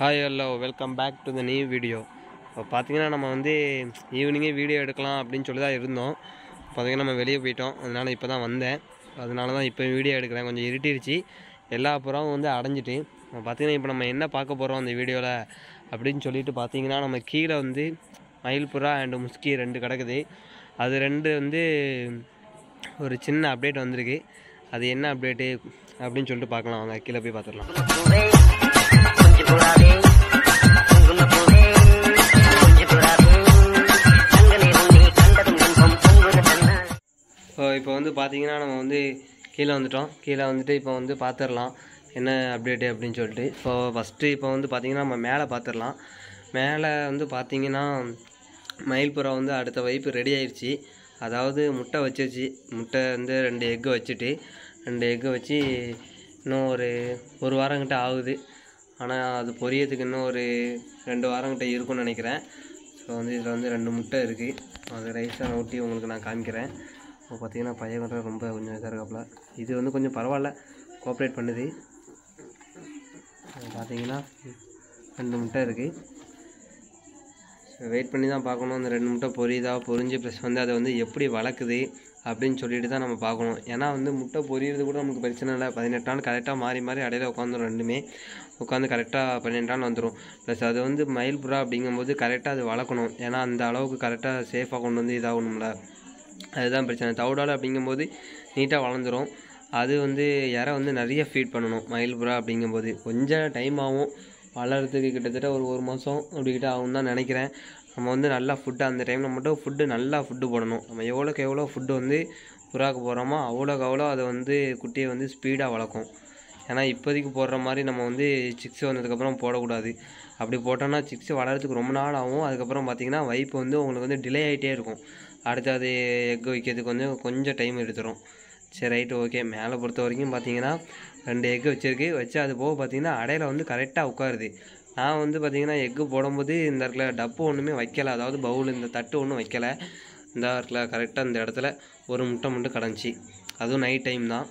Hi hello welcome back to the new video இப்போ பார்த்தீங்கன்னா நம்ம வந்து ஈவினிங்கே வீடியோ எடுக்கலாம் அப்படின்னு சொல்லி தான் இருந்தோம். பார்த்தீங்கன்னா நம்ம வெளியே போயிட்டோம். அதனால் இப்போ தான் வந்தேன். அதனால தான் இப்போ வீடியோ எடுக்கிறேன். கொஞ்சம் இருட்டிருச்சு. எல்லா புறாவும் வந்து அடைஞ்சிட்டு. பார்த்தீங்கன்னா இப்போ நம்ம என்ன பார்க்க போகிறோம் அந்த வீடியோவில் அப்படின்னு சொல்லிட்டு பார்த்தீங்கன்னா நம்ம கீழே வந்து மயில் புறா அண்டு முஸ்கி ரெண்டு கிடக்குது. அது ரெண்டு வந்து ஒரு சின்ன அப்டேட் வந்திருக்கு. அது என்ன அப்டேட்டு அப்படின்னு சொல்லிட்டு பார்க்கலாம். வாங்க கீழே போய் பார்த்துடலாம் இப்போ வந்து பார்த்தீங்கன்னா நம்ம வந்து கீழே வந்துட்டோம். கீழே வந்துட்டு இப்போ வந்து பார்த்துடலாம் என்ன அப்டேட்டு அப்படின்னு சொல்லிட்டு. இப்போ ஃபஸ்ட்டு இப்போ வந்து பார்த்தீங்கன்னா நம்ம மேலே பார்த்துடலாம் மேலே வந்து பார்த்தீங்கன்னா மயில்புறா வந்து அடுத்த வைப்பு ரெடி ஆயிடுச்சு அதாவது முட்டை வச்சிருச்சு. முட்டை வந்து ரெண்டு எக்கு வச்சுட்டு ரெண்டு எக்கு வச்சு இன்னும் ஒரு ஒரு வாரங்கிட்ட ஆகுது. ஆனால் அது பொரியதுக்கு இன்னும் ஒரு ரெண்டு வாரங்கிட்ட இருக்கும்னு நினைக்கிறேன். ஸோ வந்து இதில் வந்து ரெண்டு முட்டை இருக்குது அது ரைஸாக ஊட்டி உங்களுக்கு நான் காமிக்கிறேன். இப்போ பார்த்தீங்கன்னா பையன் கூட ரொம்ப கொஞ்சம் இதாக இருக்காப்புல. இது வந்து கொஞ்சம் பரவாயில்ல. கோஆப்ரேட் பண்ணுது. அது பார்த்தீங்கன்னா ரெண்டு முட்டை இருக்குது வெயிட் பண்ணி தான் பார்க்கணும். அந்த ரெண்டு முட்டை பொரியுதா பொரிஞ்சு ப்ளஸ் வந்து அதை வந்து எப்படி வளர்க்குது அப்படின்னு சொல்லிட்டு தான் நம்ம பார்க்கணும். ஏன்னா வந்து முட்டை பொரியிறது கூட நமக்கு பிரச்சனை இல்லை. பதினெட்டு நாள் கரெக்டாக மாறி மாறி இடையில உட்காந்துரும் ரெண்டுமே. உட்காந்து கரெக்டாக பன்னெண்டு நாள் வந்துடும் ப்ளஸ் அது வந்து மயில் புறா அப்படிங்கும்போது கரெக்டாக அது வளர்க்கணும். ஏன்னா அந்த அளவுக்கு கரெக்டாக சேஃபாக கொண்டு வந்து இதாகணும்ல. அதுதான் பிரச்சனை. தவிடால் அப்படிங்கும்போது நீட்டாக வளர்ந்துரும். அது வந்து இறை வந்து நிறைய ஃபீட் பண்ணணும் மயில் புறா அப்படிங்கும்போது. கொஞ்சம் டைம் ஆகும் வளர்கிறதுக்கு கிட்டத்தட்ட ஒரு ஒரு மாதம் அப்படிக்கிட்ட ஆகும் தான் நினைக்கிறேன். நம்ம வந்து நல்லா ஃபுட்டு அந்த டைமில் மட்டும் ஃபுட்டு நல்லா ஃபுட்டு போடணும். நம்ம எவ்வளோக்கு எவ்வளோ ஃபுட்டு வந்து புறாக்கு போடுறோமோ அவ்வளோக்கு அவ்வளோ அதை வந்து குட்டியை வந்து ஸ்பீடாக வளர்க்கும். ஏன்னா இப்போதைக்கு போடுற மாதிரி நம்ம வந்து சிக்ஸ் வந்ததுக்கப்புறம் போடக்கூடாது. அப்படி போட்டோம்னா சிக்ஸ் வளர்கிறதுக்கு ரொம்ப நாள் ஆகும். அதுக்கப்புறம் பார்த்தீங்கன்னா வைப்பு வந்து உங்களுக்கு வந்து டிலே ஆகிட்டே இருக்கும். அடுத்து அது எக் வைக்கிறதுக்கு வந்து கொஞ்சம் டைம் எடுத்துரும். சரி ரைட்டு ஓகே மேலே பொறுத்த வரைக்கும் பார்த்தீங்கன்னா ரெண்டு எக்கு வச்சுருக்கு. வச்சு அது போக பார்த்தீங்கன்னா அடையில் வந்து கரெக்டாக உட்காருது. நான் வந்து பார்த்தீங்கன்னா எக்கு போடும்போது இந்த இடத்துல டப்பு ஒன்றுமே வைக்கலை. அதாவது பவுல் இந்த தட்டு ஒன்றும் வைக்கல. இந்த இடத்துல கரெக்டாக இந்த இடத்துல ஒரு முட்டை மட்டும் கிடந்துச்சு அதுவும் நைட் டைம் தான்.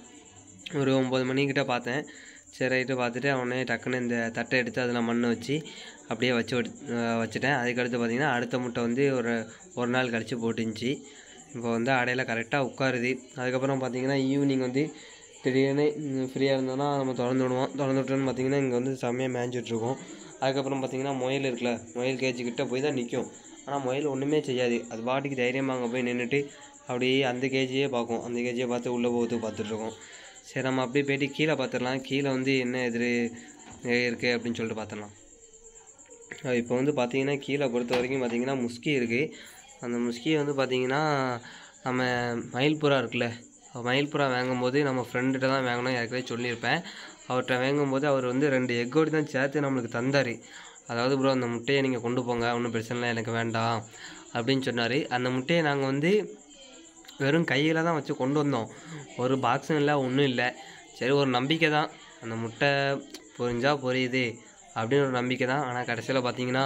ஒரு ஒம்பது மணிக்கிட்ட பார்த்தேன். சரி ரைட்டு பார்த்துட்டு அவனே டக்குன்னு இந்த தட்டை எடுத்து அதில் மண் வச்சு அப்படியே வச்சு வச்சுட்டேன். அதுக்கடுத்து பார்த்தீங்கன்னா அடுத்த முட்டை வந்து ஒரு ஒரு நாள் கழித்து போட்டுருந்துச்சி. இப்போ வந்து அடையில் கரெக்டாக உட்காருது. அதுக்கப்புறம் பார்த்திங்கன்னா ஈவினிங் வந்து திடீர்னு ஃப்ரீயாக இருந்தோன்னா நம்ம திறந்து விடுவோம். திறந்து விட்டோன்னு பார்த்திங்கன்னா இங்கே வந்து செம்மையாக மேய்ஞ்சிட்ருக்கோம் அதுக்கப்புறம் பார்த்தீங்கன்னா முயல் இருக்குல்ல முயல் கேஜுக்கிட்ட போய் தான் நிற்கும் ஆனால் முயல் ஒன்றுமே செய்யாது. அது பாட்டுக்கு தைரியமாக அங்கே போய் நின்றுட்டு அப்படியே அந்த கேஜியே பார்க்கும். அந்த கேஜியை பார்த்து உள்ளே போகுது பார்த்துட்ருக்கோம் சரி நம்ம அப்படியே போயிட்டு கீழே பார்த்துடலாம். கீழே வந்து என்ன எதிர் இருக்குது அப்படின்னு சொல்லிட்டு பார்த்துடலாம். இப்போ வந்து பார்த்தீங்கன்னா கீழே பொறுத்த வரைக்கும் பார்த்தீங்கன்னா முஸ்கி இருக்குது அந்த முஸ்கியை வந்து பார்த்திங்கன்னா நம்ம மயில்புறா இருக்குல்ல மயில்புறா வாங்கும்போது நம்ம ஃப்ரெண்டுகிட்ட தான் வாங்கணும் ஏற்கனவே சொல்லியிருப்பேன். அவர்கிட்ட வாங்கும்போது அவர் வந்து ரெண்டு எக்கோடு தான் சேர்த்து நம்மளுக்கு தந்தார். அதாவது ப்ரோ அந்த முட்டையை நீங்கள் கொண்டு போங்க ஒன்றும் பிரச்சனை இல்லை எனக்கு வேண்டாம் அப்படின்னு சொன்னார். அந்த முட்டையை நாங்கள் வந்து வெறும் கையில் தான் வச்சு கொண்டு வந்தோம். ஒரு பாக்ஸும் இல்லை ஒன்றும் இல்லை. சரி ஒரு நம்பிக்கை தான். அந்த முட்டை பொரிஞ்சால் பொரியுது அப்படின்னு ஒரு நம்பிக்கை தான். ஆனால் கடைசியில் பார்த்தீங்கன்னா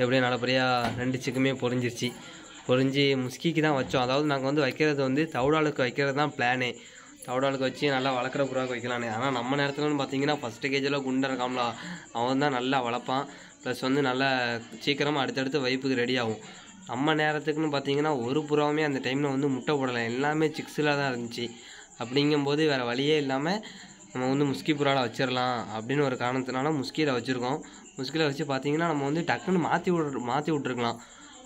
எப்படியும் நல்லபடியாக ரெண்டு சிக்குமே பொரிஞ்சிருச்சு. பொறிஞ்சு முஸ்கிக்கு தான் வச்சோம். அதாவது நாங்கள் வந்து வைக்கிறது வந்து தவுடாளுக்கு வைக்கிறது தான் பிளானே தவுடாளுக்கு வச்சு நல்லா வளர்க்குற புறாவுக்கு வைக்கலான்னு ஆனால் நம்ம நேரத்துலன்னு பார்த்தீங்கன்னா ஃபஸ்ட்டு கேஜில் குண்டை இருக்காமலா அவன் தான் நல்லா வளர்ப்பான். ப்ளஸ் வந்து நல்லா சீக்கிரமாக அடுத்தடுத்து வைப்புக்கு ரெடி ஆகும். நம்ம நேரத்துக்குன்னு பார்த்தீங்கன்னா ஒரு புறாவுமே அந்த டைமில் வந்து முட்டை போடலை. எல்லாமே சிக்ஸில் தான் இருந்துச்சு. அப்படிங்கும்போது வேறு வழியே இல்லாமல் நம்ம வந்து முஸ்கி புறாவில் வச்சிடலாம் அப்படின்னு ஒரு காரணத்தினால முஸ்கியில் வச்சுருக்கோம். முஸ்கியில் வச்சு பார்த்தீங்கன்னா நம்ம வந்து டக்குன்னு மாற்றி விட்ரு மாற்றி விட்ருக்கலாம்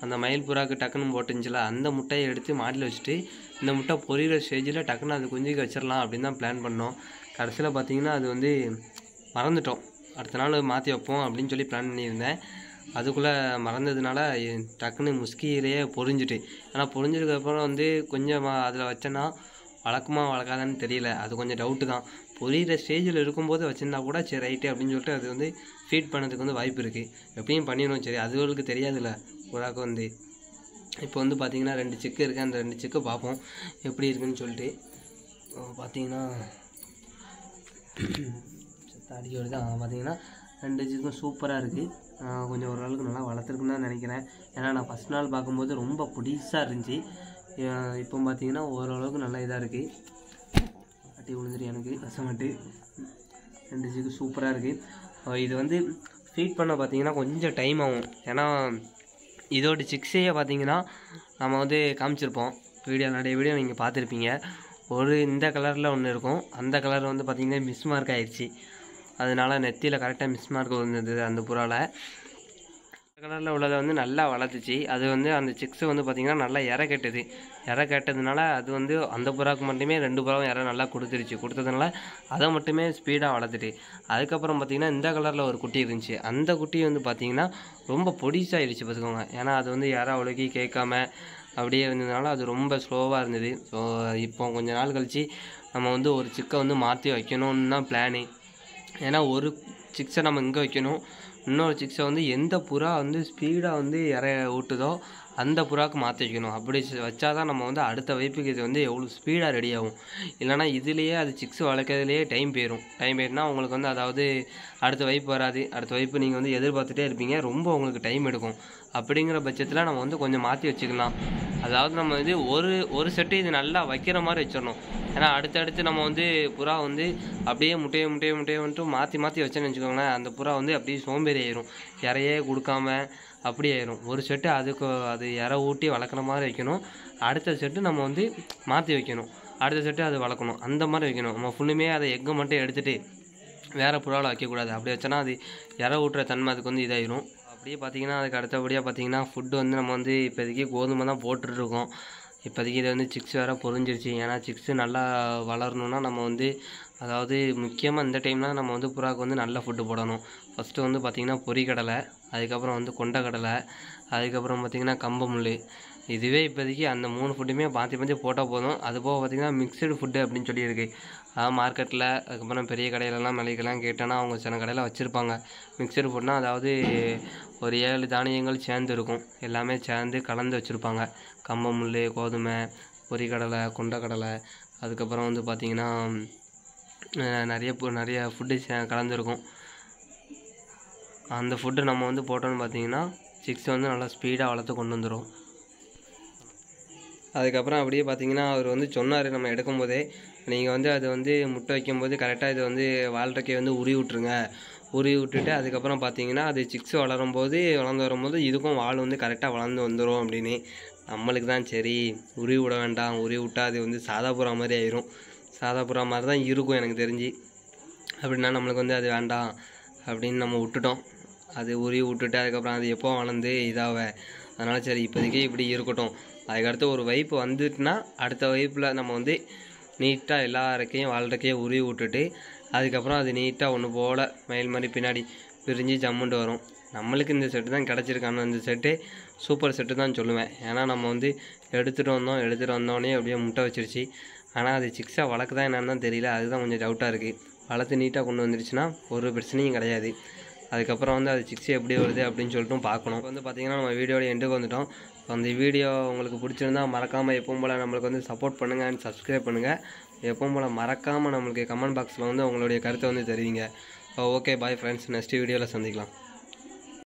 அந்த மயில் புறாக்கு டக்குன்னு போட்டுருந்துச்சுல அந்த முட்டையை எடுத்து மாடியில் வச்சுட்டு இந்த முட்டை பொரியிற ஸ்டேஜில் டக்குன்னு அது குஞ்சுக்கு வச்சிடலாம் அப்படின்னு தான் பிளான் பண்ணோம். கடைசியில் பார்த்தீங்கன்னா அது வந்து மறந்துட்டோம். அடுத்த நாள் மாற்றி வைப்போம் அப்படின்னு சொல்லி பிளான் பண்ணியிருந்தேன். அதுக்குள்ளே மறந்ததுனால டக்குன்னு முஸ்கியிலேயே பொறிஞ்சிட்டு ஆனால் பொரிஞ்சதுக்கப்புறம் வந்து கொஞ்சம் அதில் வச்சேன்னா வழக்கமாக வளர்க்காதான்னு தெரியல. அது கொஞ்சம் டவுட்டு தான். பொரியிற ஸ்டேஜில் இருக்கும்போது வச்சிருந்தா கூட சரி ரைட்டு அப்படின்னு சொல்லிட்டு அது வந்து ஃபீட் பண்ணதுக்கு வந்து வாய்ப்பு இருக்குது எப்பயும் பண்ணிடணும் சரி அதுகளுக்கு தெரியாதுல்ல புறாக்கு வந்து. இப்போ வந்து பார்த்தீங்கன்னா ரெண்டு செக்கு இருக்குது அந்த ரெண்டு செக்கு பார்ப்போம் எப்படி இருக்குன்னு சொல்லிட்டு. பார்த்தீங்கன்னா அடிக்க தான். பார்த்தீங்கன்னா ரெண்டு செக்கும் சூப்பராக இருக்குது கொஞ்சம் ஓரளவுக்கு நல்லா வளர்த்துருக்குன்னு தான் நினைக்கிறேன். ஏன்னா நான் ஃபஸ்ட் நாள் பார்க்கும்போது ரொம்ப புடிசாக இருந்துச்சு. இப்போ பார்த்தீங்கன்னா ஓரளவுக்கு நல்லா இதாக இருக்குது அட்டி விழுந்துட்டு எனக்கு கசமட்டு ரெண்டு ஜிக்கு சூப்பராக இருக்குது இது வந்து ஃபீட் பண்ண பார்த்தீங்கன்னா கொஞ்சம் டைம் ஆகும். ஏன்னா இதோட சிக்ஸையே பார்த்தீங்கன்னா நம்ம வந்து காமிச்சிருப்போம். வீடியோ நிறைய வீடியோ நீங்கள் பார்த்துருப்பீங்க ஒரு இந்த கலரில் ஒன்று இருக்கும். அந்த கலர் வந்து பார்த்திங்கன்னா மிஸ் மார்க் ஆயிடுச்சு அதனால நெத்தியில் கரெக்டாக மிஸ் மார்க் வந்தது அந்த புறாவில் கலரில் உள்ளதை வந்து நல்லா வளர்த்துச்சு. அது வந்து அந்த சிக்ஸு வந்து பார்த்திங்கன்னா நல்லா இற கட்டுது. இற கட்டதுனால அது வந்து அந்த புறாவுக்கு மட்டுமே ரெண்டு புறாவும் இற நல்லா கொடுத்துருச்சு. கொடுத்ததுனால அதை மட்டுமே ஸ்பீடாக வளர்த்துட்டு. அதுக்கப்புறம் பார்த்திங்கன்னா இந்த கலரில் ஒரு குட்டி இருந்துச்சு. அந்த குட்டி வந்து பார்த்திங்கன்னா ரொம்ப பொடிசாகிடுச்சு பார்த்துக்கோங்க ஏன்னா அது வந்து இற ஒழுகி கேட்காம அப்படியே இருந்ததுனால அது ரொம்ப ஸ்லோவாக இருந்தது. ஸோ இப்போ கொஞ்ச நாள் கழித்து நம்ம வந்து ஒரு சிக்கை வந்து மாற்றி வைக்கணும்னு தான் பிளானு ஏன்னா ஒரு சிக்ஸை நம்ம இங்கே வைக்கணும். இன்னொரு சிக்ஸை வந்து எந்த புறா வந்து ஸ்பீடாக வந்து இற ஊட்டுதோ அந்த புறாவுக்கு மாற்றி வைக்கணும் அப்படி வச்சா தான் நம்ம வந்து அடுத்த வைப்புக்கு இது வந்து எவ்வளோ ஸ்பீடாக ரெடி ஆகும். இல்லைனா இதுலேயே அது சிக்ஸ் வளர்க்கறதுலேயே டைம் போயிடும் டைம் போயிட்டுனா உங்களுக்கு வந்து அதாவது அடுத்த வைப்பு வராது. அடுத்த வைப்பு நீங்கள் வந்து எதிர்பார்த்துட்டே இருப்பீங்க. ரொம்ப உங்களுக்கு டைம் எடுக்கும். அப்படிங்கிற பட்சத்தில் நம்ம வந்து கொஞ்சம் மாற்றி வச்சுக்கலாம். அதாவது நம்ம வந்து ஒரு ஒரு செட்டு இது நல்லா வைக்கிற மாதிரி வச்சிடணும். ஏன்னா அடுத்தடுத்து நம்ம வந்து புறா வந்து அப்படியே முட்டையை முட்டையை முட்டையை வந்துட்டு மாற்றி மாற்றி வச்சேன்னு வச்சுக்கோங்களேன் அந்த புறா வந்து அப்படியே சோம்பேறி ஆயிரும். இறையே கொடுக்காம அப்படி ஆயிரும். ஒரு செட்டு அதுக்கு அது இற ஊட்டி வளர்க்குற மாதிரி வைக்கணும். அடுத்த செட்டு நம்ம வந்து மாற்றி வைக்கணும். அடுத்த செட்டு அது வளர்க்கணும். அந்த மாதிரி வைக்கணும். நம்ம ஃபுல்லுமே அதை எக்கு மட்டும் எடுத்துகிட்டு வேறு புறாவில் வைக்கக்கூடாது. அப்படி வச்சோன்னா அது இற ஊட்டுற தன்மை அதுக்கு வந்து இதாயிரும். அப்படியே பார்த்தீங்கன்னா அதுக்கு அடுத்தபடியாக பார்த்தீங்கன்னா ஃபுட்டு வந்து நம்ம வந்து இப்போதைக்கு கோதுமை தான் போட்டுட்ருக்கோம். இப்போதைக்கு இது வந்து சிக்ஸ் வேறு பொரிஞ்சிருச்சு ஏன்னா சிக்ஸு நல்லா வளரணுன்னா நம்ம வந்து அதாவது முக்கியமாக இந்த டைமில் நம்ம வந்து புறாவுக்கு வந்து நல்ல ஃபுட்டு போடணும். ஃபஸ்ட்டு வந்து பார்த்திங்கன்னா பொறிக்கடலை அதுக்கப்புறம் வந்து கொண்டக்கடலை அதுக்கப்புறம் பார்த்திங்கன்னா கம்பமுள் இதுவே இப்போதைக்கு அந்த மூணு ஃபுட்டுமே பாத்தி பாத்தி போட்டால் போதும். அது போக பார்த்திங்கன்னா மிக்சடு ஃபுட்டு அப்படின்னு சொல்லி இருக்குது அதாவது மார்க்கெட்டில் அதுக்கப்புறம் பெரிய கடையிலலாம் மளிகைலாம் கேட்டோன்னா அவங்க சில கடையில் வச்சுருப்பாங்க. மிக்சடு ஃபுட்னா அதாவது ஒரு ஏழு தானியங்கள் சேர்ந்து இருக்கும். எல்லாமே சேர்ந்து கலந்து வச்சுருப்பாங்க. கம்பமுள் கோதுமை பொரிக்கடலை கொண்டக்கடலை. அதுக்கப்புறம் வந்து பார்த்திங்கன்னா நிறைய பு- நிறைய ஃபுட்டு கலந்துருக்கும். அந்த ஃபுட்டு நம்ம வந்து போட்டோன்னு பார்த்தீங்கன்னா சிக்ஸ் வந்து நல்லா ஸ்பீடாக வளர்த்து கொண்டு வந்துடும் அதுக்கப்புறம் அப்படியே பார்த்தீங்கன்னா அவர் வந்து சொன்னார் நம்ம எடுக்கும்போதே நீங்கள் வந்து அது வந்து முட்டை வைக்கும்போது கரெக்டாக இது வந்து வாழ்றக்கே வந்து உரி விட்ருங்க உரி விட்டுட்டு அதுக்கப்புறம் பார்த்தீங்கன்னா அது சிக்ஸ் வளரும்போது வளர்ந்து வரும்போது இதுக்கும் வால் வந்து கரெக்டாக வளர்ந்து வந்துடும் அப்படின்னு. நம்மளுக்கு தான் சரி. உரி விட வேண்டாம். உரி விட்டா அது வந்து சாதா புறா மாதிரி ஆயிரும். சாதா புறா மாதிரி தான் இருக்கும் எனக்கு தெரிஞ்சு. அப்படின்னா நம்மளுக்கு வந்து அது வேண்டாம் அப்படின்னு நம்ம விட்டுட்டோம். அது உரி விட்டுட்டு அதுக்கப்புறம் அது எப்போ வளர்ந்து இதாவை? அதனால் சரி இப்போதைக்கு இப்படி இருக்கட்டும். அதுக்கடுத்து ஒரு வைப்பு வந்துட்டுனா அடுத்த வைப்பில் நம்ம வந்து நீட்டாக எல்லா இறக்கையும் வாழ்றக்கையும் உருவி விட்டுட்டு அதுக்கப்புறம் அது நீட்டாக ஒன்று போல் மயில் மாதிரி பின்னாடி பிரிஞ்சு ஜம்முண்டு வரும். நம்மளுக்கு இந்த செட்டு தான் கிடச்சிருக்கான இந்த செட்டு சூப்பர் செட்டு தான் சொல்லுவேன். ஏன்னா நம்ம வந்து எடுத்துகிட்டு வந்தோம் எடுத்துகிட்டு வந்தோடனே அப்படியே முட்டை வச்சிருச்சு. ஆனால் அது சிக்ஸாக வளர்க்குதான் என்னன்னு தான் தெரியல. அதுதான் கொஞ்சம் டவுட்டாக இருக்குது வளர்த்து நீட்டாக கொண்டு வந்துருச்சுன்னா ஒரு பிரச்சனையும் கிடையாது. அதுக்கப்புறம் வந்து அது சிக்ஸ் எப்படி வருது அப்படின்னு சொல்லிட்டு பார்க்கணும். இப்போ வந்து பார்த்தீங்கன்னா நம்ம வீடியோட எண்டுக்கு வந்துட்டோம். இப்போ அந்த வீடியோ உங்களுக்கு பிடிச்சிருந்தா மறக்காமல் எப்பவும் போல் நம்மளுக்கு வந்து சப்போர்ட் பண்ணுங்கள் அண்ட் சப்ஸ்கிரைப் பண்ணுங்கள் எப்பவும் போல் மறக்காமல் நம்மளுக்கு கமெண்ட் பாக்ஸில் வந்து உங்களுடைய கருத்தை வந்து தெரிவிங்க. ஓகே பாய் ஃப்ரெண்ட்ஸ் நெக்ஸ்ட் வீடியோவில் சந்திக்கலாம்.